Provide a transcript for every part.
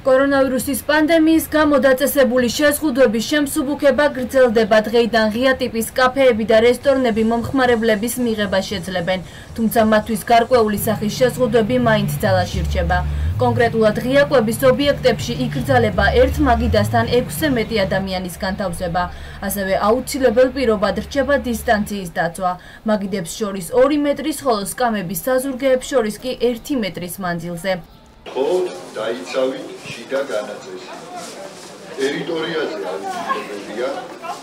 კორონავირუსის პანდემიის გამო დაწესებული შეზღუდვების შემსუბუქება გრძელდება. დღეიდან ღია ტიპის კაფეები და რესტორნები მომხმარებლების მიღება შეძლებენ თუმცა მათთვის გარკვეული სახის შეზღუდვები მაინც ძალაში რჩება კონკრეტულად ღია კვების ობიექტებში იკრძალება ერთ მაგიდასთან 6-ზე მეტი ადამიანის განთავსება. ასევე აუცილებელ პირობად რჩება დისტანციის დაცვა. მაგიდებს შორის 2 მეტრის ხოლო სკამების საზურგეებს შორის კი 1 მეტრის მანძილზე ხო დაიცავით შიდა განაწესი ტერიტორიაზე აუცილებელია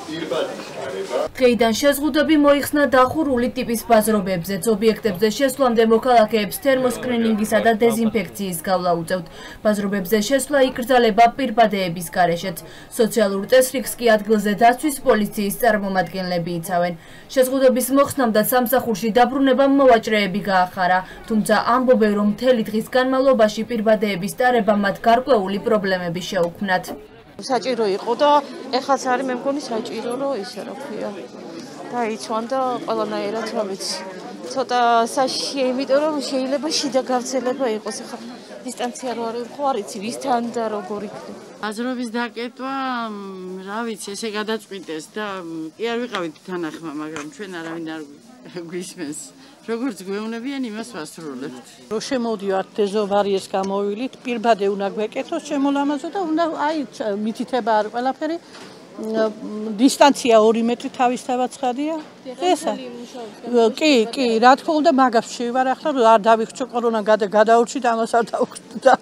პირბადის გარება. დღეიდან შეზღუდვები მოიხსნა დახურული ტიპის ბაზრობებზე. ობიექტებზე შესვლამდე მოქალაქეებს თერმოსკრინინგისა და დეზინფექციის გავლა უწევთ. ბაზრობებზე შესვლა იკრძალება პირბადეების გარეშეც. სოციალურ წესრიგს კი ადგილზე დაცვის პოლიციის წარმომადგენლები იცავენ. შეზღუდვების მოხსნამდე სამსახურში დაბრუნებამ მოვაჭრეები გაახარა, თუმცა ამბობენ, რომ მთელი დღის განმავლობაში პირბადეების დარება მათ გარკვეული პრობლემები შეუქმნათ. საჭირო იყო და ეხლაც არის მე მგონი საჭირო რომ ისე რა ქვია. დაიცვან და ყველანაირად რა ვიცი ცოტა საშია იმიტომ რომ შეიძლება შიდა გავრცელება იყოს ახლა დისტანცია რო არის ხო არიცი ვისთან და როგორ იქნება აზრობის დაკეტვა რა ვიცი ესე გადაწყვიტეს და კი არ ვიყავით თანახმა მაგრამ ჩვენ არავინ არ გვისმენს. როგორც გვეუბნებიან იმას ვასრულებთ. რო შემოდიოთ დეზოვარიეს გამოვილით, პირბადე უნდა გვეკეთოს შემოლამაზო და უნდა აი მითითება არ ყველაფერი დისტანცია 2 მეტრი თავისთავად ცხადია. ესა. კი, კი, რა თქმა უნდა მაგას შევარ ახლა არ დავიხრჩო კორონა გადაურჩი და ამას არ დავხვდა.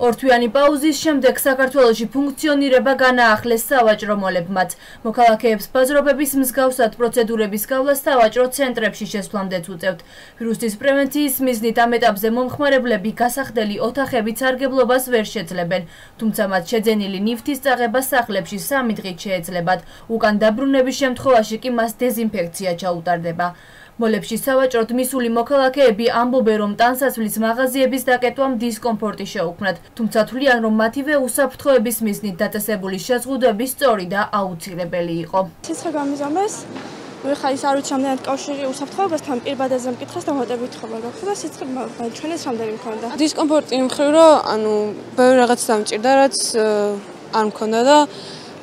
ორთვიანი პაუზის შემდეგ საქართველოში ფუნქციონირება განაახლეს სავაჭრო მოლებმაც. მოქალაქეებს ბაზრობების მსგავსად პროცედურების გავლა სავაჭრო ცენტრებში შესვლამდეც უწევთ. ვირუსის პრევენციის მიზნით ამ ეტაპზე მომხმარებლები გასახდელი ოთახებით სარგებლობას ვერ შეძლებენ, თუმცა მათ შეძენილი ნივთის წაღება სახლებში სამი დღით შეეძლებათ. უკან დაბრუნების შემთხვევაში კი მას დეზინფექცია ჩაუტარდება. მოლებში სავაჭროდ მისული მოქალაქეები ამბობენ, რომ ტანსაცმლის მაღაზიების დაკეტვამ დისკომფორტი შეუქმნათ, თუმცა თვლიან, რომ მათივე უსაფრთხოების მიზნით დაწესებული შეზღუდვები სწორი და აუცილებელი იყო. ცეცხლ გამიზამეს? ნუ ხა ის არ ვიცი რამდენად კავშირი უსაფრთხოებასთან პირბადაზე მკითხეს და მოტებით ხომ რა ხო და სიცხლ ჩვენეს რამდენი მქონდა. დისკომფორტი იმ ხრივ რომ ანუ ბევრი რაღაც დამჭირდა რაც არ მქონდა და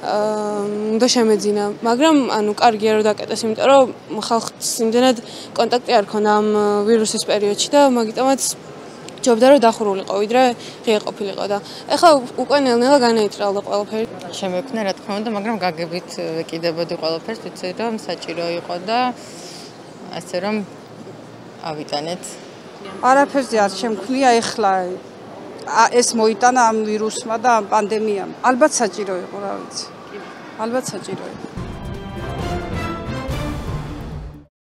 უნდა შემეძინა, მაგრამ ანუ კარგია რომ დაკეტეს, იმიტომ რომ ხალხს იმდენად კონტაქტი არ ქონდა ამ ვირუსის პერიოდში და მაგიტომაც ჯობდა რომ დახურულიყო, ვიდრე ღია ყოფილიყო და ეხლა უკვე ნელ-ნელა განეიტრალდა ყველაფერი. შემექნა რა თქმა უნდა, მაგრამ გაგებით ვეკიდებოდი ყველაფერს, ვიცი რომ საჭირო იყო და ასე რომ ავიტანეთ. არაფერზე არ შემქნია ეხლა ეს მოიტანა ამ ვირუსმა და ამ პანდემიამ. ალბათ საჭირო იყო, რა ვიცი. ალბათ საჭირო იყო.